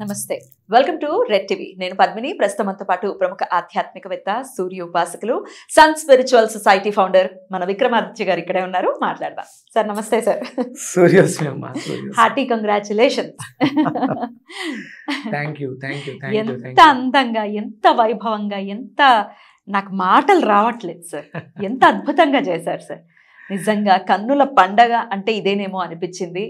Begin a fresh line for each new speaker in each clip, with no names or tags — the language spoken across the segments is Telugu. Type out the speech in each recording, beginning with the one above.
నమస్తే. వెల్కమ్ టు రెడ్ టీవీ నేను పద్మిని. ప్రస్తుతంతో పాటు ప్రముఖ ఆధ్యాత్మికవేత్త సూర్య ఉపాసకులు సన్ స్పిరిచువల్ సొసైటీ ఫౌండర్ మన విక్రమాదిత్య గారు ఇక్కడే ఉన్నారు. మాట్లాడదాం. సార్ నమస్తే సార్.
సూర్యోస్మి సూర్యోస్మి
హార్టీ
యూ
ఎంత అందంగా ఎంత వైభవంగా ఎంత నాకు మాటలు రావట్లేదు సార్. ఎంత అద్భుతంగా చేశారు సార్. నిజంగా కన్నుల పండగ అంటే ఇదేనేమో అనిపించింది.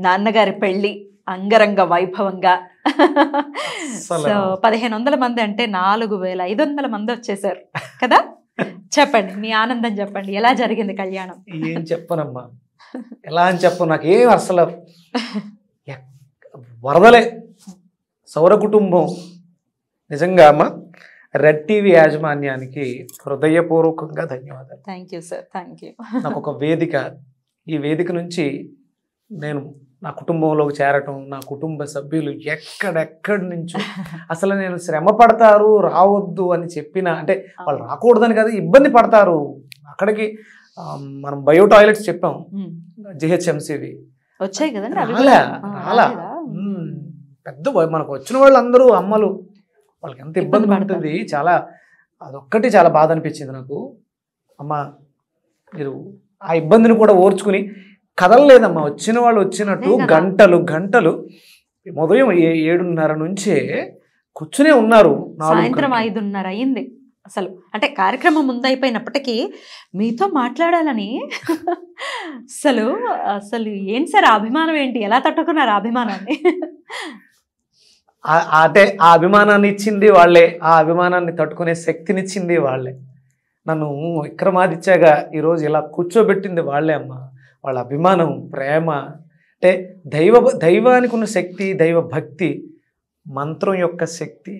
నాన్నగారి పెళ్ళి అంగరంగ వైభవంగా. సో పదిహేను వందల మంది అంటే నాలుగు వేల ఐదు వందల మంది వచ్చేసారు. కదా? చెప్పండి మీ ఆనందం చెప్పండి. ఎలా జరిగింది కళ్యాణం?
ఏం చెప్పనమ్మా? ఎలా అని చెప్పు నాకు ఏం అసలు వరదలే. సౌర కుటుంబం. నిజంగా అమ్మా రెడ్ టీవీ యాజమాన్యానికి హృదయపూర్వకంగా ధన్యవాదాలు.
Thank you sir thank you
నాకు ఒక వేదిక ఈ వేదిక నుంచి నేను నా కుటుంబంలోకి చేరటం నా కుటుంబ సభ్యులు ఎక్కడెక్కడి నుంచో అసలు నేను శ్రమ పడతారు రావద్దు అని చెప్పిన అంటే వాళ్ళు రాకూడదని కదా ఇబ్బంది పడతారు. అక్కడికి మనం బయో టాయిలెట్స్ చెప్పాం. జిహెచ్ఎంసీవి
వచ్చాయి కదండి
రాలా, రాలా.
రాలేదా?
పెద్ద మనకు వచ్చిన వాళ్ళందరూ అమ్మలు వాళ్ళకి ఎంత ఇబ్బంది
ఇబ్బంది
పడుతుంది చాలా అదొక్కటి చాలా బాధ అనిపించింది నాకు. అమ్మ మీరు ఆ ఇబ్బందిని కూడా ఓర్చుకుని కదలలేదమ్మా. వచ్చిన వాళ్ళు వచ్చినట్టు. గంటలు గంటలు. ఉదయం ఏ- ఏడున్నర నుంచే కూర్చునే ఉన్నారు
సాయంత్రం. ఐదున్నర అయింది అసలు. అంటే కార్యక్రమం ముందైపోయినప్పటికీ మీతో మాట్లాడాలని అసలు అసలు ఏంటి సార్ అభిమానం ఏంటి? ఎలా తట్టుకున్నారు అభిమానాన్ని?
అంటే ఆ అభిమానాన్ని ఇచ్చింది వాళ్ళే. ఆ అభిమానాన్ని తట్టుకునే శక్తినిచ్చింది వాళ్ళే. నన్ను విక్రమాదిత్యగా ఈరోజు ఇలా కూర్చోబెట్టింది వాళ్ళే అమ్మ. వాళ్ళ అభిమానం ప్రేమ అంటే దైవ దైవానికి ఉన్న శక్తి దైవ భక్తి మంత్రం యొక్క శక్తి.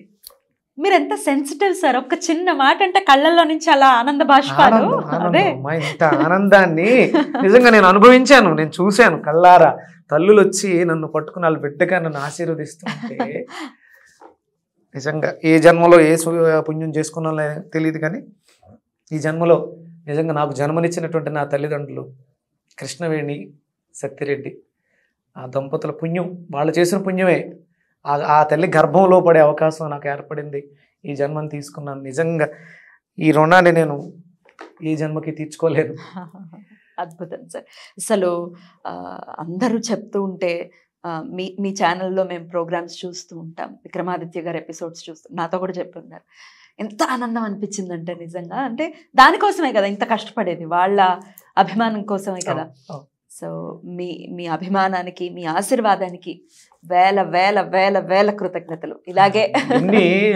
మీరు ఎంత సెన్సిటివ్ సార్ ఒక చిన్న మాట అంటే కళ్ళల్లో నుంచి అలా ఆనంద
ఇంత ఆనందాన్ని. నిజంగా నేను అనుభవించాను నేను చూశాను కళ్ళారా. తల్లులు వచ్చి నన్ను పట్టుకుని వాళ్ళ బిడ్డగా నన్ను ఆశీర్వదిస్తుంటే నిజంగా ఏ జన్మలో ఏ పుణ్యం చేసుకున్నా తెలియదు కానీ ఈ జన్మలో నిజంగా నాకు జన్మనిచ్చినటువంటి నా తల్లిదండ్రులు కృష్ణవేణి సత్యరెడ్డి ఆ దంపతుల పుణ్యం వాళ్ళు చేసిన పుణ్యమే. ఆ ఆ తల్లి గర్భంలో పడే అవకాశం నాకు ఏర్పడింది. ఈ జన్మని తీసుకున్నాను. నిజంగా ఈ రుణాన్ని నేను ఈ జన్మకి తీర్చుకోలేను
అద్భుతం సార్. అసలు అందరూ చెప్తూ ఉంటే మీ మీ ఛానల్లో మేము ప్రోగ్రామ్స్ చూస్తూ ఉంటాం. విక్రమాదిత్య గారు ఎపిసోడ్స్ చూస్తూ నాతో కూడా చెప్పున్నారు ఎంత ఆనందం అనిపించిందంటే నిజంగా. అంటే దానికోసమే కదా ఇంత కష్టపడేది వాళ్ళ అభిమానం కోసమే కదా. సో మీ మీ అభిమానానికి మీ ఆశీర్వాదానికి వేల వేల వేల వేల కృతజ్ఞతలు. ఇలాగే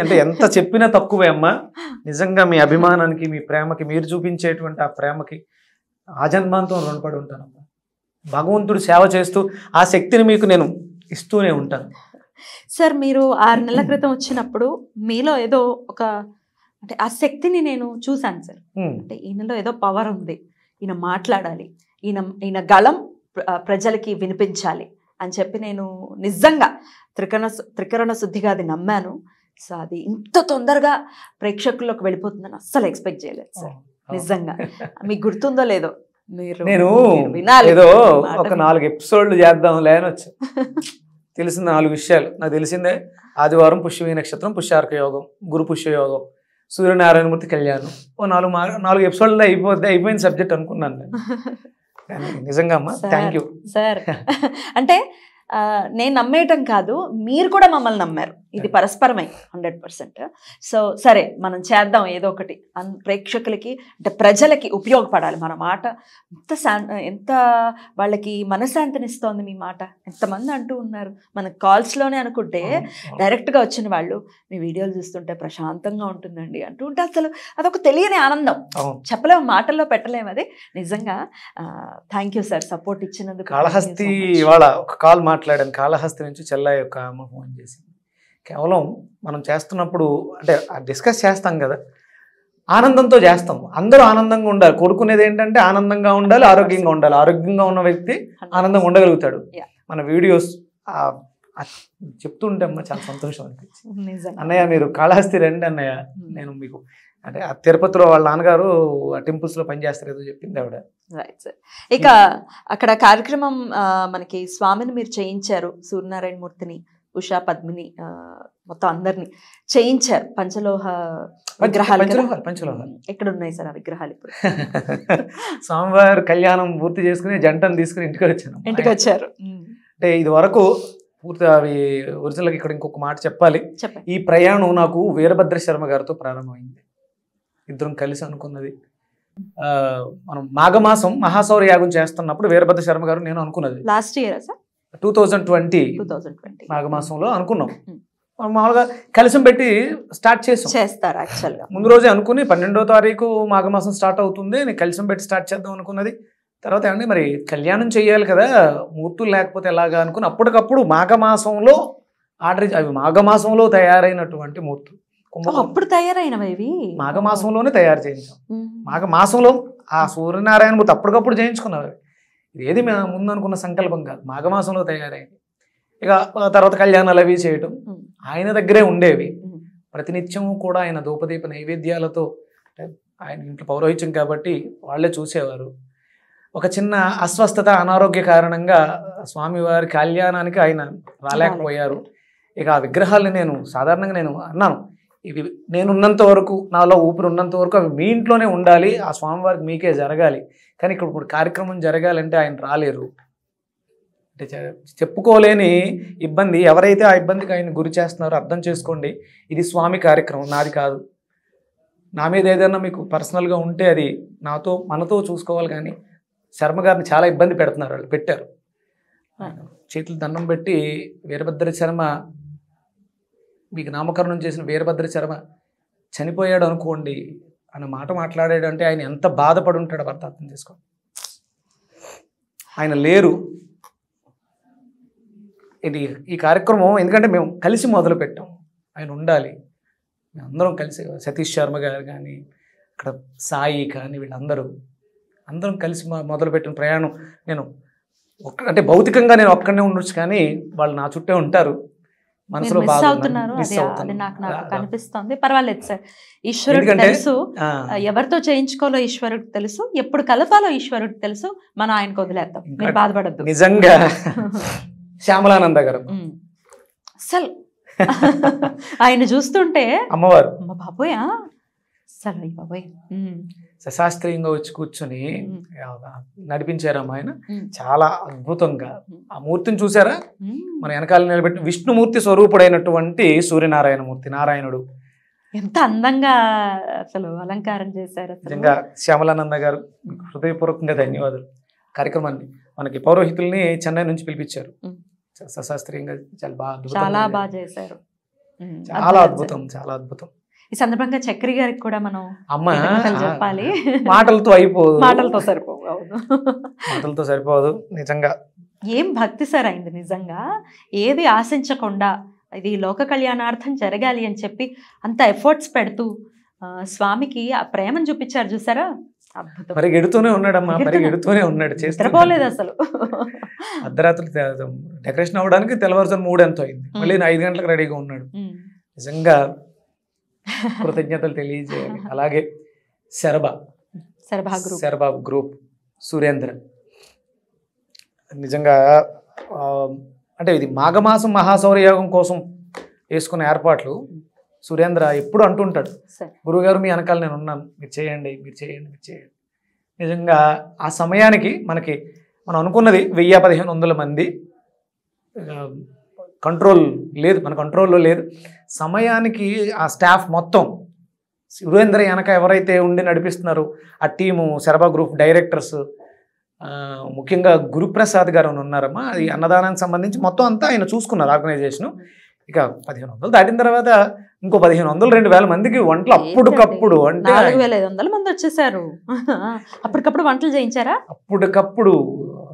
అంటే ఎంత చెప్పినా తక్కువే అమ్మా. నిజంగా మీ అభిమానానికి మీ ప్రేమకి మీరు చూపించేటువంటి ఆ ప్రేమకి ఆ జన్మాంతం రుణపడి ఉంటానమ్మా. భగవంతుడు సేవ చేస్తూ ఆ శక్తిని మీకు నేను ఇస్తూనే ఉంటాను.
సార్ మీరు ఆరు నెలల క్రితం వచ్చినప్పుడు మీలో ఏదో ఒక అంటే ఆ శక్తిని నేను చూశాను సార్. అంటే ఈయనలో ఏదో పవర్ ఉంది. ఈయన మాట్లాడాలి. ఈయన ఈయన గళం ప్రజలకి వినిపించాలి అని చెప్పి నేను నిజంగా త్రికరణ త్రికరణ శుద్ధిగా అది నమ్మాను. సో అది ఇంత తొందరగా ప్రేక్షకుల్లోకి వెళ్ళిపోతుందని అస్సలు ఎక్స్పెక్ట్ చేయలేదు సార్. నిజంగా. మీకు గుర్తుందో లేదో మీరు
నేను ఏదో ఒక. నాలుగు ఎపిసోడ్లు చేద్దాంలే అని వచ్చా. తెలిసిన నాలుగు విషయాలు. నాకు తెలిసిందే ఆదివారం పుష్యమీ నక్షత్రం పుష్యార్క యోగం గురు పుష్య యోగం సూర్యనారాయణమూర్తి కళ్యాణం. ఓ నాలుగు నాలుగు ఎపిసోడ్లు అయిపోద్ది అయిపోయిన సబ్జెక్ట్ అనుకున్నాను నేను. నిజంగా అమ్మా. Thank you
sir. అంటే నేను నమ్మేయటం కాదు మీరు కూడా మమ్మల్ని నమ్మారు. ఇది పరస్పరమే హండ్రెడ్ పర్సెంట్. సో సరే మనం చేద్దాం ఏదో ఒకటి. అన్ ప్రేక్షకులకి అంటే ప్రజలకి ఉపయోగపడాలి మన మాట. ఎంత ఎంత వాళ్ళకి మనశాంతినిస్తోంది మీ మాట. ఎంతమంది అంటూ ఉన్నారు. మన కాల్స్లోనే అనుకుంటే డైరెక్ట్గా వచ్చిన వాళ్ళు మీ వీడియోలు చూస్తుంటే ప్రశాంతంగా ఉంటుందండి అంటూ ఉంటే అసలు అదొక తెలియని ఆనందం. చెప్పలేము మాటల్లో పెట్టలేము అది. నిజంగా థ్యాంక్ యూ సార్ సపోర్ట్ ఇచ్చినందుకు.
కాళహస్తి. ఇవాళ ఒక కాల్ మాట్లాడాను. కాళహస్తి నుంచి చెల్లయ్య యొక్క అమ్మ ఫోన్ చేసింది. కేవలం మనం చేస్తున్నప్పుడు అంటే డిస్కస్ చేస్తాం కదా. ఆనందంతో చేస్తాం. అందరూ ఆనందంగా ఉండాలి. కోరుకునేది ఏంటంటే ఆనందంగా ఉండాలి ఆరోగ్యంగా ఉండాలి. ఆరోగ్యంగా ఉన్న వ్యక్తి ఆనందంగా ఉండగలుగుతాడు. మన వీడియోస్ చెప్తుంటే అమ్మ చాలా సంతోషం అనిపించింది. అన్నయ్య మీరు కాళహస్తి రండి అన్నయ్య.
Hmm.
నేను మీకు అంటే ఆ తిరుపతిలో వాళ్ళ నాన్నగారు ఆ temples లో పనిచేస్తారు ఏదో చెప్పింది ఆవిడ.
Right, sir. ఇక అక్కడ కార్యక్రమం మనకి స్వామిని మీరు చేయించారు సూర్యనారాయణ మూర్తిని ఉషా పద్మిని మొత్తం అందరినీ చేయించారు. పంచలోహ విగ్రహాలు?
పంచలోహాలు
ఎక్కడ ఉన్నాయి సార్ ఆ విగ్రహాలు ఇప్పుడు?
స్వామివారి కళ్యాణం పూర్తి చేసుకుని జంటను తీసుకుని ఇంటికి వచ్చాను.
ఇంటికి వచ్చారు.
అంటే ఇది వరకు పూర్తి అవి ఒరిజినల్గా ఇక్కడ ఇంకొక మాట చెప్పాలి. ఈ ప్రయాణం నాకు వీరభద్ర శర్మ గారితో ప్రారంభమైంది. ఇద్దరం కలిసి అనుకున్నది. ఆ, మనం మాఘమాసం మహాసౌర యాగం చేస్తున్నప్పుడు వీరభద్ర శర్మ గారు నేను అనుకున్నది.
Last year sir?
Two thousand twenty మాఘమాసంలో అనుకున్నాం. మామూలుగా కలిసం పెట్టి స్టార్ట్ చేసాం.
చేస్తారు యాక్చువల్గా.
ముందు రోజే అనుకుని పన్నెండో తారీఖు మాఘమాసం స్టార్ట్ అవుతుంది నేను కలిసం పెట్టి స్టార్ట్ చేద్దాం అనుకున్నది. తర్వాత ఏమండి మరి కళ్యాణం చేయాలి కదా మూర్తులు లేకపోతే ఎలాగా అనుకుని అప్పటికప్పుడు మాఘమాసంలో ఆర్డర్ అవి మాఘమాసంలో తయారైనటువంటి మూర్తులు.
అప్పుడు తయారైనవి ఇవి?
మాఘమాసంలోనే తయారు చేయించాం. మాఘమాసంలో ఆ సూర్యనారాయణ మూర్తి అప్పటికప్పుడు చేయించుకున్నారు ఏది మేము ముందు అనుకున్న సంకల్పం కాదు. మాఘమాసంలో తయారైంది. ఇక తర్వాత కళ్యాణాలు అవి చేయటం. ఆయన దగ్గరే ఉండేవి. ప్రతినిత్యము కూడా ఆయన ధూపదీప నైవేద్యాలతో ఆయన ఇంట్లో పౌరోహిత్యం కాబట్టి వాళ్ళే చూసేవారు. ఒక చిన్న అస్వస్థత అనారోగ్య కారణంగా స్వామివారి కళ్యాణానికి ఆయన రాలేకపోయారు. ఇక ఆ విగ్రహాలని నేను సాధారణంగా నేను అన్నాను. ఇవి నేనున్నంత వరకు నాలో ఊపిరి ఉన్నంత వరకు అవి మీ ఇంట్లోనే ఉండాలి ఆ స్వామివారికి మీకే జరగాలి. కానీ ఇక్కడ ఇప్పుడు కార్యక్రమం జరగాలంటే ఆయన రాలేరు. అంటే చెప్పుకోలేని ఇబ్బంది ఎవరైతే ఆ ఇబ్బందికి ఆయన గురి చేస్తున్నారో అర్థం చేసుకోండి ఇది స్వామి కార్యక్రమం నాది కాదు. నా మీద ఏదైనా మీకు పర్సనల్గా ఉంటే అది నాతో మనతో చూసుకోవాలి కానీ శర్మ గారిని చాలా ఇబ్బంది పెడుతున్నారు వాళ్ళు పెట్టారు. చేతులు దండం పెట్టి వీరభద్ర శర్మ మీకు నామకరణం చేసిన వీరభద్ర శర్మ చనిపోయాడు అనుకోండి అన్న మాట మాట్లాడాడు అంటే ఆయన ఎంత బాధపడి ఉంటాడు భర్త అర్థం చేసుకోండి. ఆయన లేరు. ఇది ఈ కార్యక్రమం ఎందుకంటే మేము కలిసి మొదలు పెట్టాం ఆయన ఉండాలి. అందరం కలిసి సతీష్ శర్మ గారు కానీ అక్కడ సాయి కానీ వీళ్ళందరూ అందరం కలిసి మొ- మొదలుపెట్టిన ప్రయాణం. నేను ఒక్క అంటే భౌతికంగా నేను ఒక్కడనే ఉండొచ్చు కానీ వాళ్ళు నా చుట్టే ఉంటారు. మనసులో
మిస్ అవుతున్నారు. అది నాకు నాకు కనిపిస్తోంది. పర్వాలేదు సార్. ఈశ్వరుడు తెలుసు. ఎవరితో చేయించుకోవాలో ఈశ్వరుడు తెలుసు. ఎప్పుడు కలపాలో ఈశ్వరుడు తెలుసు. మనం ఆయనకు వదిలేద్దాం. మీరు బాధపడద్దు.
నిజంగా శ్యామలానంద గారు.
అసలు ఆయన చూస్తుంటే
అమ్మవారు.
అమ్మ బాబోయ్? అసలు అయ్య బాబోయ్.
సశాస్త్రీయంగా వచ్చి కూర్చొని
ఉమ్,
నడిపించారమ్మ ఆయన చాలా అద్భుతంగా. ఆ మూర్తిని చూసారా. మన వెనకాల నిలబెట్టి విష్ణుమూర్తి స్వరూపుడైనటువంటి సూర్యనారాయణ మూర్తి నారాయణుడు.
ఎంత అందంగా అసలు అలంకారం చేశారు
నిజంగా శ్యామలానంద గారు హృదయపూర్వకంగా ధన్యవాదాలు. కార్యక్రమాన్ని మనకి పౌరోహితుల్ని చెన్నై నుంచి పిలిపించారు. సశాస్త్రీయంగా చాలా బాగా
చాలా. బాగా చేశారు.
చాలా
అద్భుతం.
చాలా అద్భుతం.
ఈ సందర్భంగా చక్రి గారికి కూడా మనం
అమ్మ
కృతజ్ఞతలు చెప్పాలి.
మాటలతో అయిపోదు.
మాటలతో సరిపోవు అవును.
మాటలతో సరిపోదు నిజంగా.
ఏం భక్తి సార్ అయింది నిజంగా? ఏది ఆశించకుండా ఇది లోక కళ్యాణార్థం జరగాలి అని చెప్పి అంత ఎఫర్ట్స్ పెడుతూ స్వామికి ఆ ప్రేమను చూపించారు చూసారా?
పరిగెడుతూనే ఉన్నాడమ్మా
పరిగెడుతూనే.
ఉన్నాడు
నిద్రపోలేదు అసలు.
అర్ధరాత్రి డెకరేషన్ అవ్వడానికి తెల్లవారుజాము మూడు ఎంతో అయింది. మళ్ళీ ఐదు గంటలకు రెడీగా ఉన్నాడు. నిజంగా కృతజ్ఞతలు తెలియజేయాలి. అలాగే శరభ.
బాగా గ్రూప్
శరబాబు గ్రూప్ సురేంద్ర. నిజంగా అంటే ఇది మాఘమాసం మహాశౌర్యయోగం కోసం వేసుకున్న ఏర్పాట్లు సురేంద్ర ఎప్పుడు అంటుంటాడు. గురువుగారు మీ వెనకాల నేను ఉన్నాను. మీరు చేయండి మీరు చేయండి మీరు చేయండి. నిజంగా ఆ సమయానికి మనకి మనం అనుకున్నది వెయ్యి పదిహేను వందల మంది కంట్రోల్ లేదు. మన కంట్రోల్లో లేదు. సమయానికి ఆ స్టాఫ్ మొత్తం సురేంద్ర వెనక ఎవరైతే ఉండి నడిపిస్తున్నారో ఆ టీము శరభా గ్రూప్ డైరెక్టర్స్ ముఖ్యంగా గురుప్రసాద్ గారు ఉన్నారమ్మా. అది అన్నదానానికి సంబంధించి మొత్తం అంతా ఆయన చూసుకున్నారు ఆర్గనైజేషన్ ఇక పదిహేను వందలు దాటిన తర్వాత ఇంకో పదిహేను వందలు రెండు వేల మందికి వంటలు అప్పుడుకప్పుడు అంటే
నాలుగు వేల ఐదు వందల మంది వచ్చేసారు. అప్పటికప్పుడు వంటలు చేయించారా?
అప్పటికప్పుడు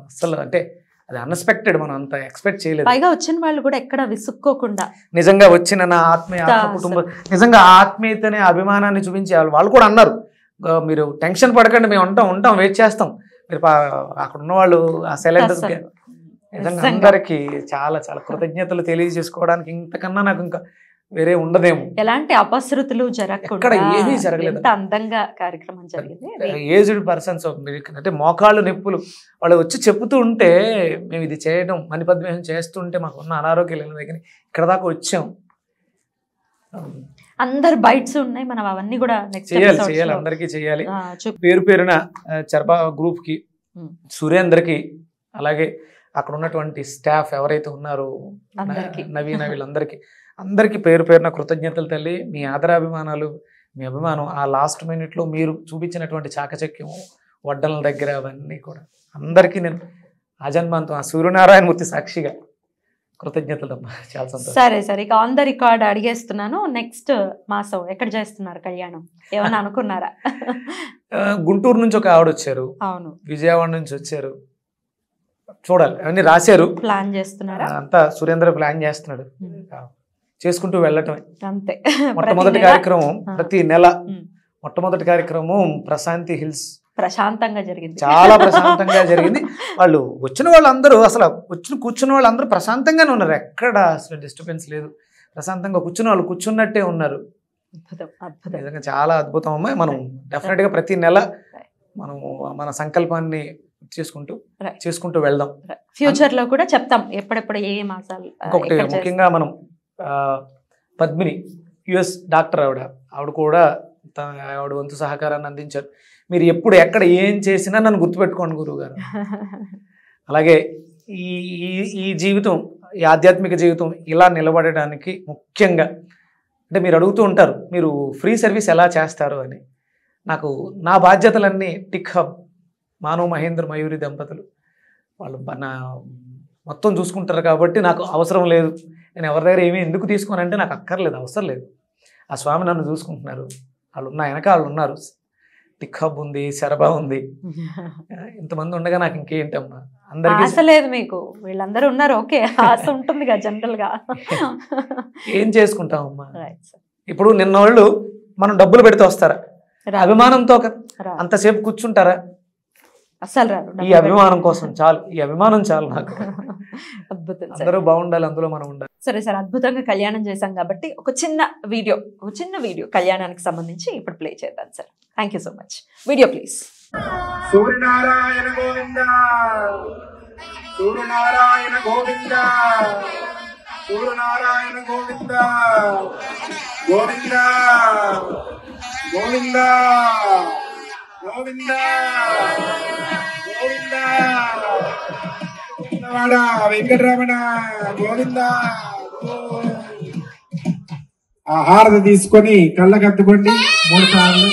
అసలు అంటే అది అన్ఎక్స్పెక్టెడ్ మనం అంత ఎక్స్పెక్ట్ చేయలేదు
పైగా వచ్చిన వాళ్ళు కూడా ఎక్కడ విసుక్కోకుండా
నిజంగా వచ్చిన నా ఆత్మీయ. కుటుంబం నిజంగా ఆత్మీయతనే అభిమానాన్ని చూపించే వాళ్ళు వాళ్ళు కూడా అన్నారు "ఆ, మీరు టెన్షన్ పడకండి మేము ఉంటాం ఉంటాం వెయిట్ చేస్తాం మీరు అక్కడ ఉన్న వాళ్ళు ఆ. నిజంగా
నిజంగా.
అందరికి చాలా చాలా కృతజ్ఞతలు తెలియజేసుకోవడానికి ఇంతకన్నా నాకు ఇంకా వేరే ఉండదేమో.
ఎలాంటి అపశృతులు జరగకుండా
ఏమీ జరగలేదు.
అందంగా కార్యక్రమం జరిగింది.
ఏజ్డ్ పర్సన్స్ అంటే మోకాళ్ళు నొప్పులు. వాళ్ళు వచ్చి చెప్తూ ఉంటే మేము ఇది చేయడం మణిపద్మేహం చేస్తుంటే మాకు ఉన్న అనారోగ్యాలు దగ్గర ఇక్కడ దాకా వచ్చాం.
అందరు బైట్స్ ఉన్నాయి మనం అవన్నీ కూడా
చేయాలి చేయాలి అందరికీ చేయాలి. పేరు పేరున చర్బా
గ్రూప్కి.
సురేందర్కి అలాగే అక్కడ ఉన్నటువంటి స్టాఫ్ ఎవరైతే ఉన్నారో. నవీన వీళ్ళందరికీ. అందరికీ పేరు పేరున కృతజ్ఞతలు తల్లి. మీ ఆదరాభిమానాలు మీ అభిమానం ఆ లాస్ట్ మినిట్లో మీరు చూపించినటువంటి చాకచక్యం వడ్డల దగ్గర అవన్నీ కూడా. అందరికీ నేను ఆజన్మాంతం ఆ సూర్యనారాయణమూర్తి సాక్షిగా కృతజ్ఞతలు అమ్మా చాలా సంతోషం.
సరే సరే. ఇక ఆన్ ద రికార్డ్ అడిగేస్తున్నాను. నెక్స్ట్ మాసం ఎక్కడ చేస్తున్నారు కళ్యాణం? ఏమన్నా అనుకున్నారా?
గుంటూరు నుంచి ఒక ఆవిడ వచ్చారు.
అవును.
విజయవాడ నుంచి వచ్చారు. చూడాలి. అవన్నీ రాశారు.
ప్లాన్ చేస్తున్నారా?
అంతా సురేంద్ర ప్లాన్ చేస్తున్నాడు. చేసుకుంటూ వెళ్ళటమే.
అంతే.
మొట్టమొదటి కార్యక్రమం. ప్రతి నెల. మొట్టమొదటి కార్యక్రమం ప్రశాంతి హిల్స్.
ప్రశాంతంగా జరిగింది.
చాలా ప్రశాంతంగా జరిగింది. వాళ్ళు వచ్చిన వాళ్ళందరూ అసలు వచ్చిన కూర్చున్న వాళ్ళందరూ ప్రశాంతంగానే ఉన్నారు. ఎక్కడ అసలు డిస్టర్బెన్స్ లేదు. ప్రశాంతంగా కూర్చున్న వాళ్ళు కూర్చున్నట్టే ఉన్నారు. నిజంగా చాలా అద్భుతం అమ్మాయి మనం డెఫినెట్గా ప్రతి నెల మనం మన సంకల్పాన్ని చేసుకుంటూ. చేసుకుంటూ వెళ్దాం.
ఫ్యూచర్లో కూడా చెప్తాం ఎప్పుడెప్పుడు ఏ మాసాలు
ఇంకొకటి. ముఖ్యంగా మనం పద్మిని యుఎస్ డాక్టర్ ఆవిడ. ఆవిడ కూడా త- ఆవిడ వంతు సహకారాన్ని అందించారు. మీరు ఎప్పుడు ఎక్కడ ఏం చేసినా నన్ను గుర్తుపెట్టుకోండి గురువు గారు అలాగే ఈ ఈ ఈ జీవితం ఈ ఆధ్యాత్మిక జీవితం ఇలా నిలబడడానికి ముఖ్యంగా అంటే మీరు అడుగుతూ ఉంటారు మీరు ఫ్రీ సర్వీస్ ఎలా చేస్తారు అని. నాకు నా బాధ్యతలన్నీ టిక్ హబ్ మానవ మహేంద్ర మయూరి దంపతులు. వాళ్ళు నా మొత్తం చూసుకుంటారు కాబట్టి నాకు అవసరం లేదు. నేను ఎవరి దగ్గర ఏమీ ఎందుకు తీసుకోనంటే నాకు అక్కర్లేదు అవసరం లేదు. ఆ స్వామి నన్ను చూసుకుంటున్నారు. వాళ్ళు ఉన్న వెనక వాళ్ళు ఉన్నారు. టిక్ హబ్ ఉంది శరబా ఉంది. ఇంతమంది ఉండగా నాకు ఇంకేంటమ్మా అందరికీ
ఆశ లేదు మీకు. వీళ్ళందరూ ఉన్నారు ఓకే. ఆశ ఉంటుంది కదా జనరల్గా
ఏం చేసుకుంటామమ్మా. ఇప్పుడు నిన్న వాళ్ళు మనం డబ్బులు పెడితే వస్తారా? అభిమానంతో. అంతసేపు కూర్చుంటారా?
అస్సలు రారు.
ఈ అభిమానం కోసం చాలు. ఈ అభిమానం చాలు నాకు.
అద్భుతం సార్.
అందరూ బాగుండాలి అందులో మనం ఉండాలి.
సరే సార్ అద్భుతంగా కళ్యాణం చేశాం కాబట్టి ఒక చిన్న వీడియో ఒక చిన్న వీడియో కళ్యాణానికి సంబంధించి ఇప్పుడు ప్లే చేద్దాం sir. Thank you so much video please
Suryanarayana Govinda. Suryanarayana Govinda. Suryanarayana Govinda. Govinda. Govinda. Govinda Govinda వాడ వెంకటరమణ గోవింద ఆహారం తీసుకొని కళ్ళకత్తుకోండి మూడు సార్లు.